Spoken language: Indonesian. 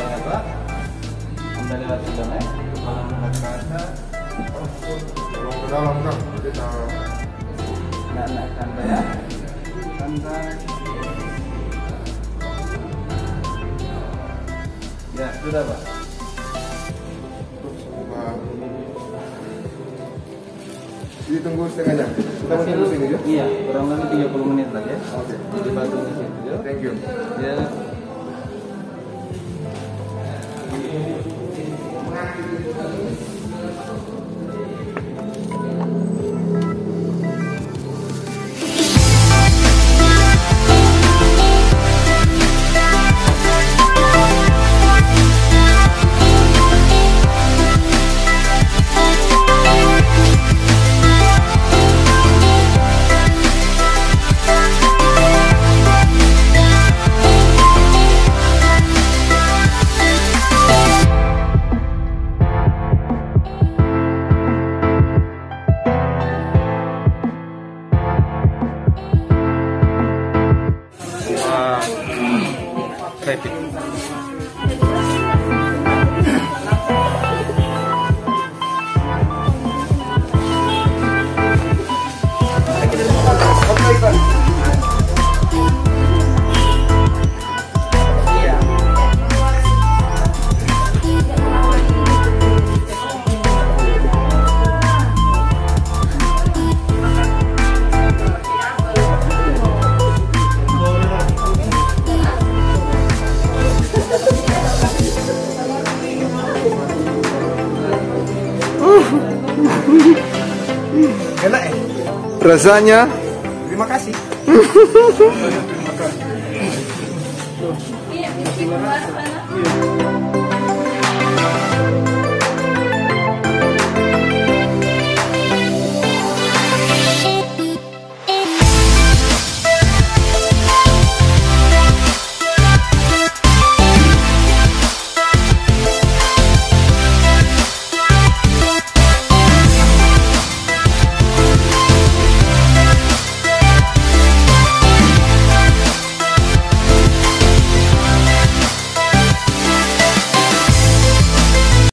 ya. Kalau ke dalam kan, Nah, nah, santai ya. Santai. Ya, sudah Pak. Ditunggu setengah jam. Kita mau tunggu sini ya? Iya, kurang lebih 30 menit lagi ya. Oke. Jadi batu di situ ya. Thank you. Ya. Thank. rasanya? Terima kasih. terima kasih